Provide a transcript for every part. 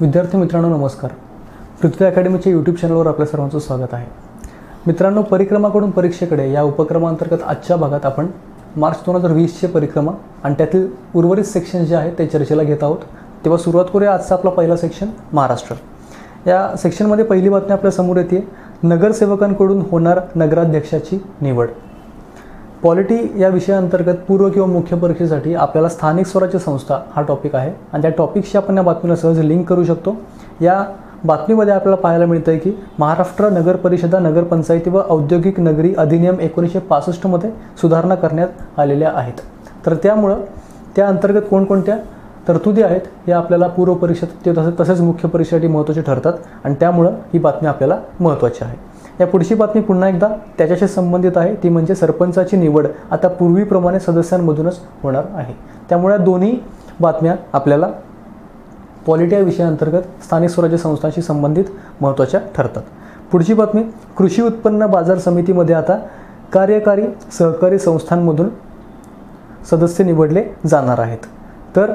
विद्यार्थी मित्रांनो नमस्कार. पृथ्वी अकॅडमीच्या यूट्यूब चॅनलवर आपल्या सर्वांचं स्वागत आहे. मित्रांनो परिक्रमाकडून परीक्षेकडे या उपक्रमांतर्गत आजच्या भागात आपण मार्च दोन हजार वीसचे परिक्रमा आणि त्यातील उर्वरित सेक्शन जे आहेत ते चर्चेला घेत आहोत. तेव्हा सुरुवात करूया आजचा आपला पहिला सेक्शन महाराष्ट्र. या सेक्शनमध्ये पहिली बातमी आपल्यासमोर येते. नगरसेवकांकडून होणार नगराध्यक्षाची निवड. पॉलिटी या विषयाअंतर्गत पूर्व किंवा मुख्य परीक्षेसाठी आपल्याला स्थानिक स्वराज्य संस्था हा टॉपिक आहे. आणि त्या टॉपिकशी आपण या बातमीला सहज लिंक करू शकतो. या बातमीमध्ये आपल्याला पाहायला मिळतं आहे की महाराष्ट्र नगर परिषदा नगरपंचायती व औद्योगिक नगरी अधिनियम एकोणीसशे पासष्टमध्ये सुधारणा करण्यात आलेल्या आहेत. तर त्यामुळं त्या अंतर्गत कोणकोणत्या तरतुदी आहेत या आपल्याला पूर्व परीक्षा ते तसं तसेच मुख्य परीक्षेसाठी महत्त्वाचे ठरतात. आणि त्यामुळं ही बातमी आपल्याला महत्त्वाची आहे. या पुढची बातमी पुन्हा एकदा त्याच्याशी संबंधित आहे. ती म्हणजे सरपंचाची निवड. आता पूर्वीप्रमाणे सदस्यांमधूनच होणार आहे. त्यामुळे या दोन्ही बातम्या आपल्याला पॉलिटी या विषयाअंतर्गत स्थानिक स्वराज्य संस्थांशी संबंधित महत्त्वाच्या ठरतात. पुढची बातमी कृषी उत्पन्न बाजार समितीमध्ये आता कार्यकारी सहकारी संस्थांमधून सदस्य निवडले जाणार आहेत. तर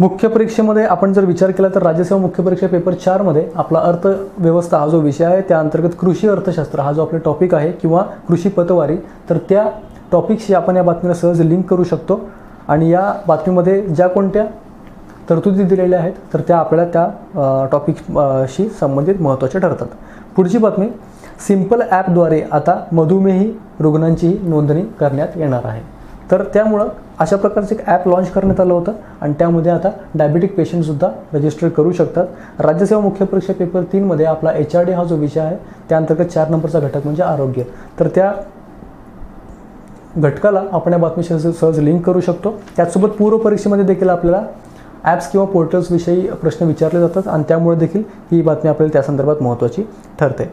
मुख्य परीक्षेमध्ये आपण जर विचार केला तर राज्यसेवा मुख्य परीक्षा पेपर चारमध्ये आपला अर्थव्यवस्था हा जो विषय आहे त्या अंतर्गत कृषी अर्थशास्त्र हा जो आपला टॉपिक आहे किंवा कृषी पतवारी तर त्या टॉपिकशी आपण या बातमीला सहज लिंक करू शकतो. आणि या बातमीमध्ये ज्या कोणत्या तरतुदी दिलेल्या आहेत तर त्या आपल्याला त्या टॉपिकशी संबंधित महत्त्वाच्या ठरतात. पुढची बातमी सिंपल ॲपद्वारे आता मधुमेही रुग्णांचीही नोंदणी करण्यात येणार आहे. तर त्यामुळं अशा प्रकारचं एक ॲप लॉन्च करण्यात आलं होतं आणि त्यामध्ये आता डायबेटिक पेशंटसुद्धा रजिस्टर करू शकतात. राज्यसेवा मुख्य परीक्षा पेपर तीनमध्ये आपला एच आर डी हा जो विषय आहे त्याअंतर्गत चार नंबरचा घटक म्हणजे आरोग्य. तर त्या घटकाला आपण या बातमीशी सहज सहज लिंक करू शकतो. त्याचसोबत पूर्व परीक्षेमध्ये देखील आपल्याला ॲप्स किंवा पोर्टल्सविषयी प्रश्न विचारले जातात आणि त्यामुळे देखील ही बातमी आपल्याला त्या संदर्भात महत्त्वाची ठरते.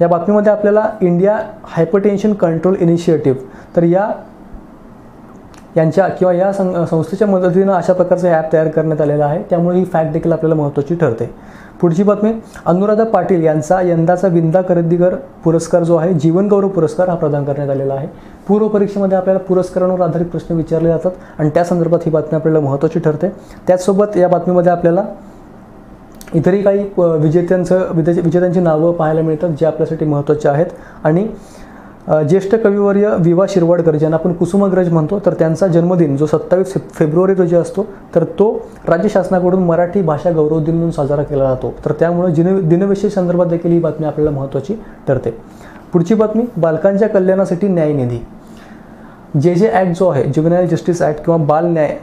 या बातमीमध्ये आपल्याला इंडिया हायपरटेन्शन कंट्रोल इनिशिएटिव्ह तर या यांच्या किंवा या सं संस्थेच्या मदतीनं अशा प्रकारचं ॲप तयार करण्यात आलेलं आहे. त्यामुळे ही फॅक्ट देखील आपल्याला महत्त्वाची ठरते. पुढची बातमी अनुराधा पाटील यांचा यंदाचा विंदा खरेदीगर पुरस्कार जो आहे जीवनगौरव पुरस्कार हा प्रदान करण्यात आलेला आहे. पूर्व परीक्षेमध्ये आपल्याला पुरस्कारांवर आधारित प्रश्न विचारले जातात आणि त्या संदर्भात ही बातमी आपल्याला महत्त्वाची ठरते. त्याचसोबत या बातमीमध्ये आपल्याला इतरही काही विजेत्यांचं विजेते विजेत्यांची नावं पाहायला मिळतात जे आपल्यासाठी महत्त्वाचे आहेत. आणि ज्येष्ठ कविवर्य विवा शिरवाडकर ज्यांना आपण कुसुमाग्रज म्हणतो तर त्यांचा जन्मदिन जो सत्तावीस फेब्रुवारी रोजी असतो तर तो राज्य शासनाकडून मराठी भाषा गौरव दिन म्हणून साजरा केला जातो. तर त्यामुळे जिन दिनविशेष संदर्भात देखील ही बातमी आपल्याला महत्त्वाची ठरते. पुढची बातमी बालकांच्या कल्याणासाठी न्यायनिधी. जे जे ॲक्ट जो आहे ज्युबिनाईल जस्टिस ॲक्ट किंवा बाल न्याय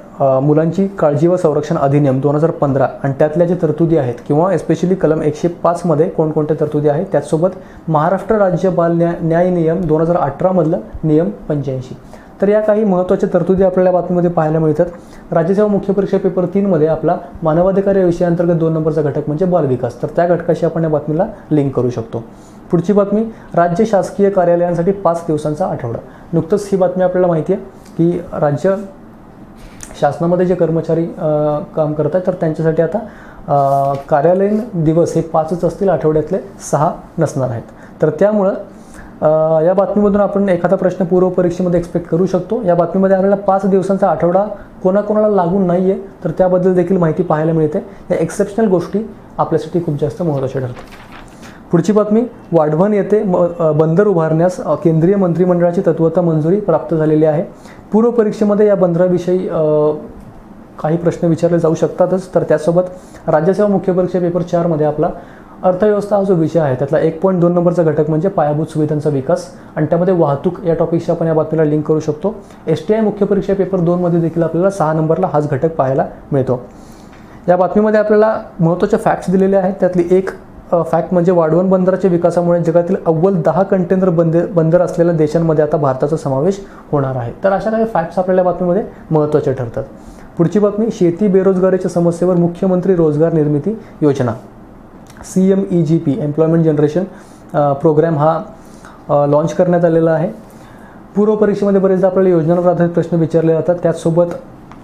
मुलांची काळजी व संरक्षण अधिनियम दोन हजार पंधरा आणि त्यातल्या ज्या तरतुदी आहेत किंवा एस्पेशली कलम एकशे पाचमध्ये कोणकोणत्या तरतुदी आहेत त्याचसोबत महाराष्ट्र राज्य बाल न्याय न्याय नियम दोन हजार अठरामधलं नियम पंच्याऐंशी. तर या काही महत्त्वाच्या तरतुदी आपल्याला बातमीमध्ये पाहायला मिळतात. राज्यसेवा मुख्य परीक्षा पेपर तीनमध्ये आपला मानवाधिकार या विषयाअंतर्गत दोन नंबरचा घटक म्हणजे बालविकास तर त्या घटकाशी आपण या बातमीला लिंक करू शकतो. पुढची बातमी राज्य शासकीय कार्यालयांसाठी पाच दिवसांचा आठवडा. नुकतंच ही बातमी आपल्याला माहिती आहे की राज्य शासनामध्ये जे कर्मचारी काम करत आहेत तर त्यांच्यासाठी आता कार्यालयीन दिवस हे पाचच असतील आठवड्यातले सहा नसणार आहेत. तर त्यामुळं या बातमीमधून आपण एखादा प्रश्न पूर्व परीक्षेमध्ये एक्सपेक्ट करू शकतो. या बातमीमध्ये आपल्याला पाच दिवसांचा आठवडा कोणाकोणाला लागून नाही आहे तर त्याबद्दल देखील माहिती पाहायला मिळते. या एक्सेप्शनल गोष्टी आपल्यासाठी खूप जास्त महत्त्वाच्या ठरतात. पुढची बातमी वाढवण येथे म बंदर उभारण्यास केंद्रीय मंत्रिमंडळाची तत्वता मंजुरी प्राप्त झालेली आहे. पूर्व परीक्षेमध्ये या बंदराविषयी काही प्रश्न विचारले जाऊ शकतातच तर त्यासोबत राज्यसेवा मुख्य परीक्षा पेपर चारमध्ये आपला अर्थव्यवस्था हा जो विषय आहे त्यातला एक पॉईंट दोन नंबरचा घटक म्हणजे पायाभूत सुविधांचा विकास. आणि त्यामध्ये वाहतूक या टॉपिकशी आपण या बातमीला लिंक करू शकतो. एस टी आय मुख्य परीक्षा पेपर दोनमध्ये देखील आपल्याला सहा नंबरला हाच घटक पाहायला मिळतो. या बातमीमध्ये आपल्याला महत्त्वाच्या फॅक्ट्स दिलेले आहेत. त्यातली एक फॅक्ट म्हणजे वाढवण बंदराच्या विकासामुळे जगातील अव्वल दहा कंटेनर बंद बंदर असलेल्या देशांमध्ये आता भारताचा समावेश होणार आहे. तर अशा काही फॅक्ट्स आपल्याला बातमीमध्ये महत्त्वाचे ठरतात. पुढची बातमी शेती बेरोजगारीच्या समस्येवर मुख्यमंत्री रोजगार निर्मिती योजना. C M E G P employment generation programme हा लॉन्च करण्यात आलेला आहे. पूर्व परीक्षेमध्ये बरेचदा आपल्याला योजनांवर आधारित प्रश्न विचारले जातात. त्याचसोबत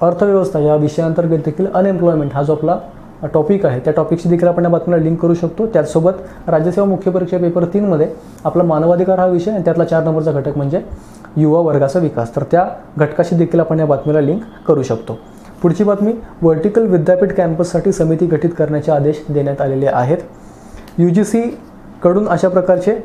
अर्थव्यवस्था या विषयांतर्गत देखील अनएम्प्लॉयमेंट हा जो आपला टॉपिक आहे. त्या टॉपिकशी देखील आपण या बातमीला लिंक करू शकतो. त्याचसोबत राज्यसेवा मुख्य परीक्षा पेपर तीनमध्ये आपला मानवाधिकार हा विषय आणि त्यातला चार नंबरचा घटक म्हणजे युवा वर्गाचा विकास. तर त्या घटकाशी देखील आपण या बातमीला लिंक करू शकतो. पुढची बातमी वर्टिकल विद्यापीठ कॅम्पससाठी समिती गठीत करण्याचे आदेश देण्यात आलेले आहेत. यू जी सीकडून अशा प्रकारचे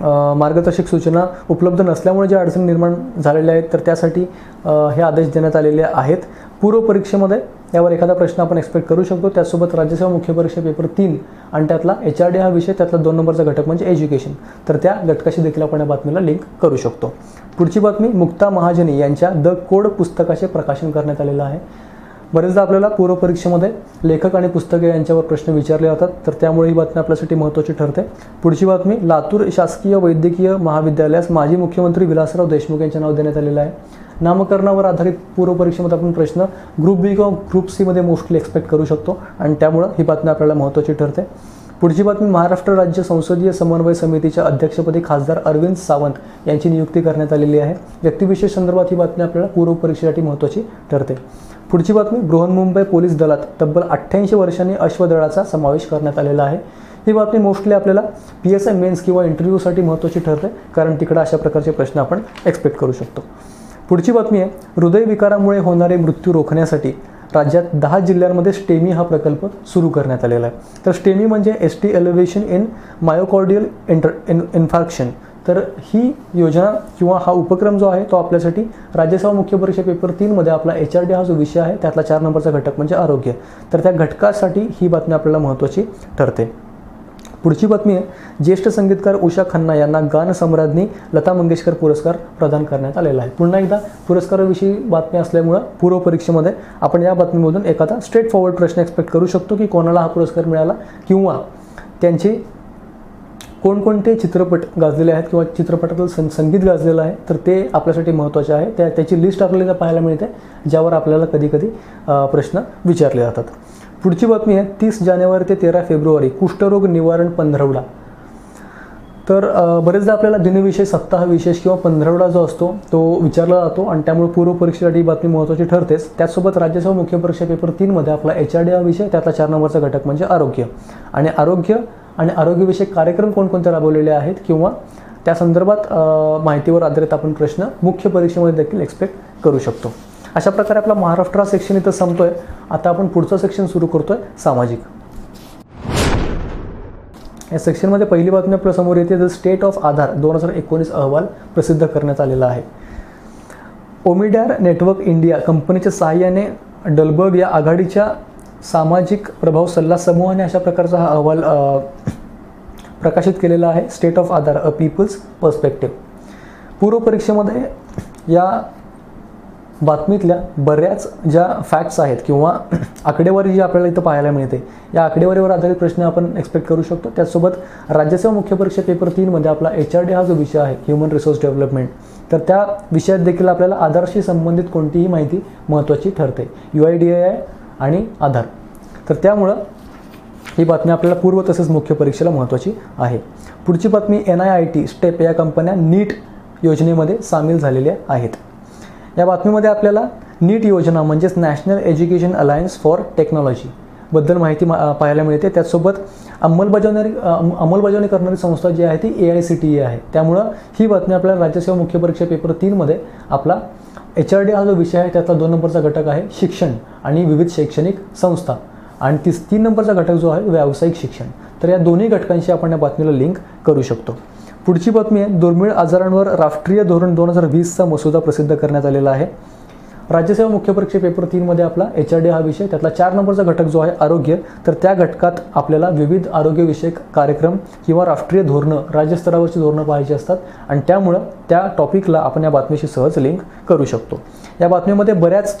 मार्गदर्शक सूचना उपलब्ध नसल्यामुळे ज्या अडचणी निर्माण झालेल्या आहेत तर त्यासाठी हे आदेश देण्यात आलेले आहेत. पूर्व परीक्षेमध्ये यावर एखादा प्रश्न आपण एक्सपेक्ट करू शकतो. त्यासोबत राज्यसेवा मुख्य परीक्षा पेपर तीन आणि त्यातला एच आर डी हा विषय त्यातला दोन नंबरचा घटक म्हणजे एज्युकेशन तर त्या घटकाशी देखील आपण या बातमीला लिंक करू शकतो. पुढची बातमी मुक्ता महाजनी यांच्या द कोड पुस्तकाचे प्रकाशन करण्यात आलेलं आहे. बरेचदा आपल्याला पूर्वपरीक्षेमध्ये लेखक आणि पुस्तके यांच्यावर प्रश्न विचारले जातात. तर त्यामुळे ही बातमी आपल्यासाठी महत्त्वाची ठरते. पुढची बातमी लातूर शासकीय वैद्यकीय महाविद्यालयास माजी मुख्यमंत्री विलासराव देशमुख यांचे नाव देण्यात आलेलं आहे. नामकरणावर आधारित पूर्वपरीक्षेमध्ये आपण प्रश्न ग्रुप बी किंवा ग्रुप सीमध्ये मोस्टली एक्सपेक्ट करू शकतो. आणि त्यामुळं ही बातमी आपल्याला महत्त्वाची ठरते. पुढची बातमी महाराष्ट्र राज्य संसदीय समन्वय समितीच्या अध्यक्षपदी खासदार अरविंद सावंत यांची नियुक्ती करण्यात आलेली आहे. व्यक्तिविशेष संदर्भात ही बातमी आपल्याला पूर्व परीक्षेसाठी महत्त्वाची ठरते. पुढची बातमी बृहन्मुंबई पोलीस दलात तब्बल अठ्ठ्याऐंशी वर्षांनी अश्वदळाचा समावेश करण्यात आलेला आहे. ही बातमी मोस्टली आपल्याला पी एस आय मेन्स किंवा इंटरव्ह्यूसाठी महत्त्वाची ठरते कारण तिकडे अशा प्रकारचे प्रश्न आपण एक्सपेक्ट करू शकतो. पुढची बातमी आहे हृदयविकारामुळे होणारे मृत्यू रोखण्यासाठी राज्यात दहा जिल्ह्यांमध्ये स्टेमी हा प्रकल्प सुरू करण्यात आलेला आहे. तर स्टेमी म्हणजे S T elevation in myocardial inter in infarction तर ही योजना किंवा हा उपक्रम जो आहे तो आपल्यासाठी राज्यसभा मुख्य परीक्षा पेपर तीनमध्ये आपला एच आर डी हा जो विषय आहे त्यातला चार नंबरचा घटक म्हणजे आरोग्य. तर त्या घटकासाठी ही बातमी आपल्याला महत्त्वाची ठरते. पुढची बातमी आहे. ज्येष्ठ संगीतकार उषा खन्ना यांना गानसम्राज्ञी लता मंगेशकर पुरस्कार प्रदान करण्यात आलेला आहे. पुन्हा एकदा पुरस्काराविषयी बातमी असल्यामुळं पूर्वपरीक्षेमध्ये आपण या बातमीमधून एखादा स्ट्रेट फॉरवर्ड प्रश्न एक्सपेक्ट करू शकतो की कोणाला हा पुरस्कार मिळाला किंवा त्यांची कोणकोणते चित्रपट गाजलेले आहेत किंवा चित्रपटातील सं संगीत गाजलेलं आहे तर ते आपल्यासाठी महत्त्वाचे आहे. त्या त्याची लिस्ट आपल्याला पाहायला मिळते ज्यावर आपल्याला कधीकधी प्रश्न विचारले जातात. पुढची बातमी आहे तीस जानेवारी ते तेरा फेब्रुवारी कुष्ठरोग निवारण पंधरवडा. तर बरेचदा आपल्याला दिनविषय सप्ताह विशेष किंवा पंधरवडा जो असतो तो विचारला जातो आणि त्यामुळे पूर्व परीक्षेसाठी बातमी महत्त्वाची ठरतेच. त्याचसोबत राज्यसभा मुख्य परीक्षा पेपर तीनमध्ये आपला एच आर डी हा विषय त्यातला चार नंबरचा घटक म्हणजे आरोग्य. आणि आरोग्य आणि आरोग्यविषयक कार्यक्रम कोणकोणते राबवलेले आहेत किंवा त्या संदर्भात माहितीवर आधारित आपण प्रश्न मुख्य परीक्षेमध्ये देखील एक्सपेक्ट करू शकतो. अशा प्रकारे आपला महाराष्ट्र सेक्शन इथं संपतोय. आता आपण पुढचं सेक्शन सुरू करतोय सामाजिक. या सेक्शनमध्ये पहिली बातमी आपल्यासमोर येते. द स्टेट ऑफ आधार दोन हजार एकोणीस अहवाल प्रसिद्ध करण्यात आलेला आहे. ओमिडॅर नेटवर्क इंडिया कंपनीच्या सहाय्याने डलबर्ग या आघाडीच्या सामाजिक प्रभाव सल्ला समूहाने अशा प्रकारचा हा अहवाल प्रकाशित केलेला आहे. State of Aadhaar a people's perspective पूर्व परीक्षेमध्ये या बातमीतल्या बऱ्याच ज्या फॅक्ट्स आहेत किंवा आकडेवारी जी आपल्याला इथं पाहायला मिळते या आकडेवारीवर आधारित प्रश्न आपण एक्सपेक्ट करू शकतो. त्याचसोबत राज्याचा मुख्य परीक्षा पेपर तीनमध्ये आपला एच आर डी हा जो विषय आहे ह्युमन रिसोर्स डेव्हलपमेंट तर त्या विषयात देखील आपल्याला आधारशी संबंधित कोणतीही माहिती महत्त्वाची ठरते. यू आय डी आय आणि आधार. तर त्यामुळं ही बातमी आपल्याला पूर्व तसेच मुख्य परीक्षेला महत्त्वाची आहे. पुढची बातमी N I I T step या कंपन्या नीट योजनेमध्ये सामील झालेल्या आहेत. या बातमीमध्ये आपल्याला नीट योजना म्हणजेच national education alliance for technology बद्दल माहिती पाहायला मिळते. त्याचसोबत अंमलबजावणारी अंमलबजावणी करणारी संस्था जी आहे ती A I C T E आहे. त्यामुळं ही बातमी आपल्याला राज्यसेवा मुख्य परीक्षा पेपर तीनमध्ये आपला एच आर डी हा जो विषय आहे त्यातला दोन नंबरचा घटक आहे शिक्षण आणि विविध शैक्षणिक संस्था. आणि तीस तीन नंबरचा घटक जो आहे व्यावसायिक शिक्षण. तर या दोन्ही घटकांशी आपण या बातमीला लिंक करू शकतो. पुढची बातमी आहे. दुर्मिळ आजारांवर राष्ट्रीय धोरण दोन हजार वीसचा मसुदा प्रसिद्ध करण्यात आलेला आहे. राज्यसेवा मुख्य परीक्षा पेपर तीनमध्ये आपला एच आर डी हा विषय त्यातला चार नंबरचा घटक जो आहे आरोग्य तर त्या घटकात आपल्याला विविध आरोग्यविषयक कार्यक्रम किंवा राष्ट्रीय धोरणं राज्यस्तरावरची धोरणं पाहायची असतात आणि त्यामुळं त्या टॉपिकला आपण या बातमीशी सहज लिंक करू शकतो. या बातमीमध्ये बऱ्याच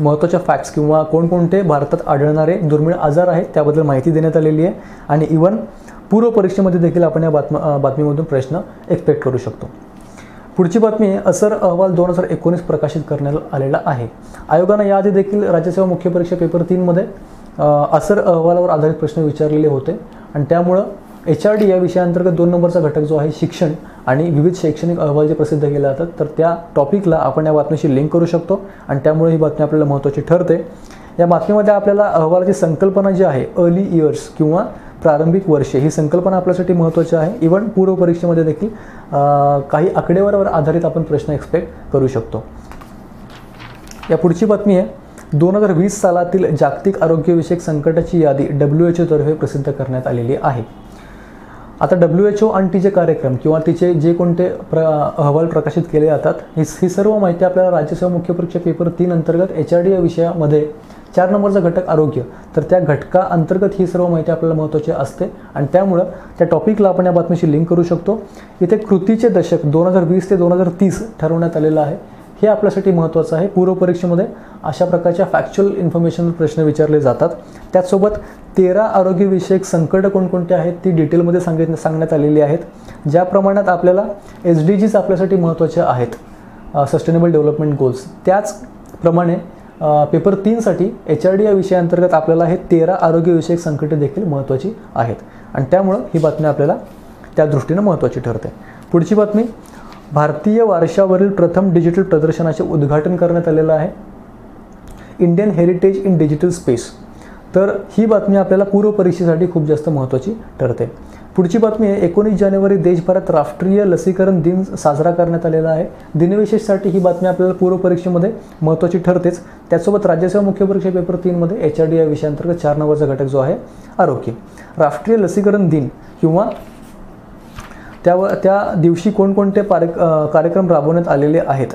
महत्त्वाच्या फॅक्ट्स किंवा कोणकोणते भारतात आढळणारे दुर्मिळ आजार आहेत त्याबद्दल माहिती देण्यात आलेली आहे. आणि इवन पूर्व परीक्षेमध्ये देखील आपण या बातम्या बातमीमधून प्रश्न एक्सपेक्ट करू शकतो. पुढची बातमी असर अहवाल दोन हजार एकोणीस प्रकाशित करण्यात आलेला आहे. आयोगानं याआधी देखील राज्यसेवा मुख्य परीक्षा पेपर तीनमध्ये असर अहवालावर आधारित प्रश्न विचारलेले होते. आणि त्यामुळं एच आर डी या विषयाअंतर्गत दोन नंबरचा घटक जो आहे शिक्षण आणि विविध शैक्षणिक अहवाल जे प्रसिद्ध केले जातात तर त्या टॉपिकला आपण या बातमीशी लिंक करू शकतो आणि त्यामुळे ही बातमी आपल्याला महत्त्वाची ठरते. या बातमीमध्ये आपल्याला अहवालाची संकल्पना जी आहे अर्ली इयर्स किंवा प्रारंभिक वर्षे ही संकल्पना आपल्यासाठी महत्त्वाची आहे. इवन पूर्व परीक्षेमध्ये देखील काही आकडेवारीवर आधारित आपण प्रश्न एक्सपेक्ट करू शकतो. या पुढची बातमी आहे दोन हजार वीस सालातील जागतिक आरोग्यविषयक संकटाची यादी डब्ल्यू एच ओतर्फे प्रसिद्ध करण्यात आलेली आहे. आता डब्ल्यू एच ओ आणि तिचे कार्यक्रम किंवा तिचे जे कोणते प्र अहवाल प्रकाशित केले जातात ही ही सर्व माहिती आपल्याला राज्यसेवा मुख्य परीक्षा पेपर तीन अंतर्गत एच आर डी या विषयामध्ये चार नंबरचा घटक आरोग्य तर त्या घटका अंतर्गत ही सर्व माहिती आपल्याला महत्त्वाची असते. आणि त्यामुळं त्या टॉपिकला आपण या बातमीशी लिंक करू शकतो. इथे कृतीचे दशक दोन हजार वीस ते दोन हजार तीस ठरवण्यात आलेलं आहे. हे आपल्यासाठी महत्त्वाचं आहे. पूर्वपरीक्षेमध्ये अशा प्रकारच्या फॅक्च्युअल इन्फॉर्मेशन प्रश्न विचारले जातात. त्याचसोबत तेरा आरोग्यविषयक संकटं कोणकोणते आहेत ती डिटेलमध्ये सांगित सांगण्यात आलेली आहेत. ज्या प्रमाणात आपल्याला एस डी जीज आपल्यासाठी महत्त्वाच्या आहेत सस्टेनेबल डेव्हलपमेंट गोल्स त्याचप्रमाणे पेपर तीनसाठी एच आर डी या विषयाअंतर्गत आपल्याला हे तेरा आरोग्यविषयक संकटे देखील महत्त्वाची आहेत. आणि त्यामुळं ही बातमी आपल्याला त्या दृष्टीनं महत्त्वाची ठरते. पुढची बातमी भारतीय वारशावरील प्रथम डिजिटल प्रदर्शनाचे उद्घाटन करण्यात आलेलं आहे. Indian heritage in digital space तर ही बातमी आपल्याला पूर्व परीक्षेसाठी खूप जास्त महत्त्वाची ठरते. पुढची बातमी आहे एकोणीस जानेवारी देशभरात राष्ट्रीय लसीकरण दिन साजरा करण्यात आलेला आहे. दिनविशेषसाठी ही बातमी आपल्याला पूर्व परीक्षेमध्ये महत्त्वाची ठरतेच. त्यासोबत राज्यसेवा मुख्य परीक्षा पेपर तीनमध्ये एच आर डी या विषयांतर्गत चार नंबरचा घटक जो आहे आरोग्य. राष्ट्रीय लसीकरण दिन किंवा त्यावर त्या दिवशी कोणकोणते पार कार्यक्रम राबवण्यात आलेले आहेत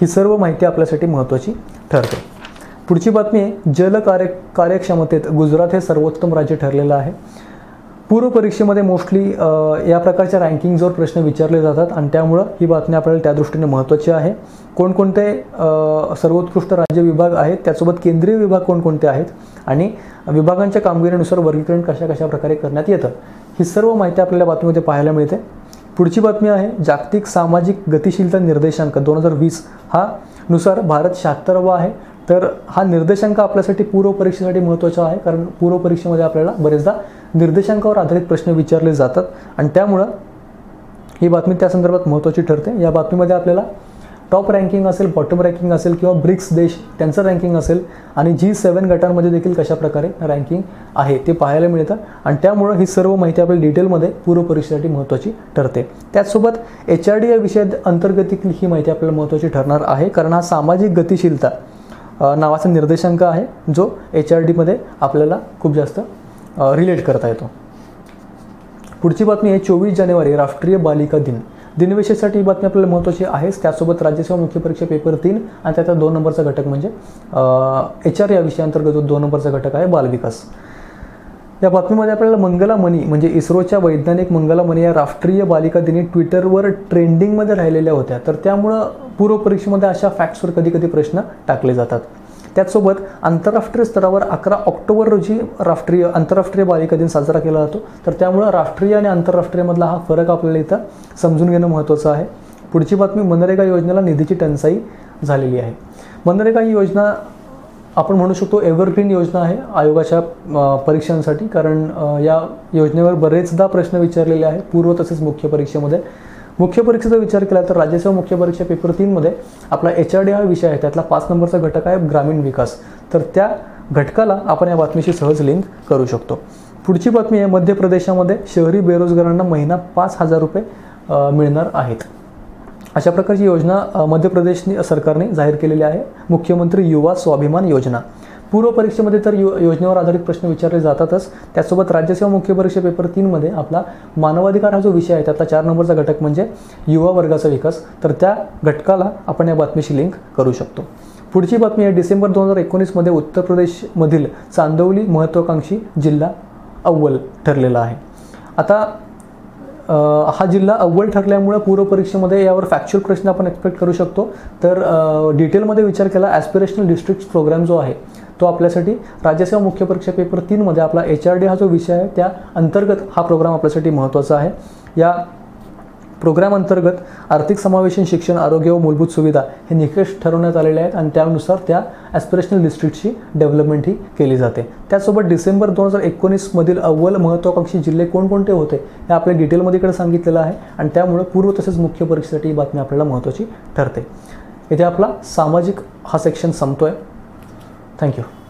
ही सर्व माहिती आपल्यासाठी महत्त्वाची ठरते. पुढची बातमी आहे जल कार्य कार्यक्षमतेत गुजरात हे सर्वोत्तम राज्य ठरलेलं आहे. पूर्व परीक्षेमध्ये मोस्टली या प्रकारच्या रँकिंगजवर प्रश्न विचारले जातात आणि त्यामुळं ही बातमी आपल्याला त्या दृष्टीने महत्त्वाची आहे. कोणकोणते सर्वोत्कृष्ट राज्य विभाग आहेत त्यासोबत केंद्रीय विभाग कोणकोणते आहेत आणि विभागांच्या कामगिरीनुसार वर्गीकरण कशा कशा प्रकारे करण्यात येतं ही सर्व माहिती आपल्याला बातमीमध्ये पाहायला मिळते. पुढची बातमी आहे जागतिक सामाजिक गतिशीलता निर्देशांक दोन हजार वीस. हा नुसार भारत शहात्तरावा आहे. तर हा निर्देशांक आपल्यासाठी पूर्व परीक्षेसाठी महत्त्वाचा आहे कारण पूर्व परीक्षेमध्ये आपल्याला बरेचदा निर्देशांकावर आधारित प्रश्न विचारले जातात. आणि त्यामुळं ही बातमी त्या संदर्भात महत्त्वाची ठरते. या बातमीमध्ये आपल्याला टॉप रँकिंग असेल बॉटम रँकिंग असेल किंवा ब्रिक्स देश त्यांचं रँकिंग असेल. आणि जी सेवन गटांमध्ये देखील कशाप्रकारे रँकिंग आहे ते पाहायला मिळतं. आणि त्यामुळं ही सर्व माहिती आपल्याला डिटेलमध्ये पूर्व परीक्षेसाठी महत्त्वाची ठरते. त्याचसोबत एच आर डी या विषया अंतर्गत ही माहिती आपल्याला महत्त्वाची ठरणार आहे. कारण हा सामाजिक गतिशीलता नावाचा निर्देशांक आहे जो एच आर डीमध्ये आपल्याला खूप जास्त रिलेट करता येतो. पुढची बातमी आहे चोवीस जानेवारी राष्ट्रीय बालिका दिन. दिनविशेषसाठी ही बातमी आपल्याला महत्त्वाची आहेच. त्यासोबत राज्यसेवा मुख्य परीक्षा पेपर तीन आणि त्याचा दोन नंबरचा घटक म्हणजे एच आर या विषयांतर्गत जो दोन नंबरचा घटक आहे बालविकास. या बातमीमध्ये आपल्याला मंगला मनी म्हणजे इस्रोच्या वैज्ञानिक मंगला मनी या राष्ट्रीय बालिका दिनी ट्विटरवर ट्रेंडिंगमध्ये राहिलेल्या होत्या. तर त्यामुळं पूर्व परीक्षेमध्ये अशा फॅक्ट्सवर कधी कधी प्रश्न टाकले जातात. त्याचसोबत आंतरराष्ट्रीय स्तरावर अकरा ऑक्टोबर रोजी राष्ट्रीय आंतरराष्ट्रीय बालिका दिन साजरा केला जातो. तर त्यामुळं राष्ट्रीय आणि आंतरराष्ट्रीयमधला हा फरक आपल्याला इथं समजून घेणं महत्त्वाचं आहे. पुढची बातमी मनरेगा योजनेला निधीची टंचाई झालेली आहे. मनरेगा ही योजना आपण म्हणू शकतो एव्हरग्रीन योजना आहे आयोगाच्या परीक्षांसाठी. कारण या योजनेवर बरेचदा प्रश्न विचारलेले आहे पूर्व तसेच मुख्य परीक्षेमध्ये. मुख्य परीक्षेचा विचार केला तर राज्यसेवा मुख्य परीक्षा पेपर तीनमध्ये आपला एच आर डी हा विषय आहे त्यातला पाच नंबरचा घटक आहे ग्रामीण विकास. तर त्या घटकाला आपण या बातमीशी सहज लिंक करू शकतो. पुढची बातमी आहे मध्य प्रदेशामध्ये शहरी बेरोजगारांना महिना पाच हजार रुपये मिळणार आहेत. अशा प्रकारची योजना मध्य प्रदेश सरकारने जाहीर केलेली आहे. मुख्यमंत्री युवा स्वाभिमान योजना. पूर्व परीक्षेमध्ये तर यो योजनेवर आधारित प्रश्न विचारले जातातच. त्यासोबत राज्यसेवा मुख्य परीक्षा पेपर तीनमध्ये आपला मानवाधिकार हा जो विषय आहे त्यातला चार नंबरचा घटक म्हणजे युवा वर्गाचा विकास. तर त्या घटकाला आपण या बातमीशी लिंक करू शकतो. पुढची बातमी आहे डिसेंबर दोन हजार एकोणीसमध्ये उत्तर प्रदेशमधील चांदवली महत्त्वाकांक्षी जिल्हा अव्वल ठरलेला आहे. आता हा जिल्हा अव्वल ठरल्यामुळे पूर्व परीक्षेमध्ये यावर फॅक्च्युअल प्रश्न आपण एक्सपेक्ट करू शकतो. तर डिटेलमध्ये विचार केला ॲस्पिरेशनल डिस्ट्रिक्ट प्रोग्राम जो आहे तो आपल्यासाठी राज्यसेवा मुख्य परीक्षा पेपर तीनमध्ये आपला एच आर डी हा जो विषय आहे त्या अंतर्गत हा प्रोग्राम आपल्यासाठी महत्त्वाचा आहे. या प्रोग्राम अंतर्गत आर्थिक समावेशन शिक्षण आरोग्य व मूलभूत सुविधा हे निकष ठरवण्यात आलेले आहेत आणि त्यानुसार त्या ॲस्पिरेशनल डिस्ट्रिक्टची डेव्हलपमेंट ही केली जाते. त्यासोबत डिसेंबर दोन हजार एकोणीसमधील अव्वल महत्त्वाकांक्षी जिल्हे कोणकोणते होते हे आपल्या डिटेलमध्ये इकडे सांगितलेलं आहे आणि त्यामुळे पूर्व तसेच मुख्य परीक्षेसाठी ही बातमी आपल्याला महत्त्वाची ठरते. इथे आपला सामाजिक हा सेक्शन संपतो आहे Thank you.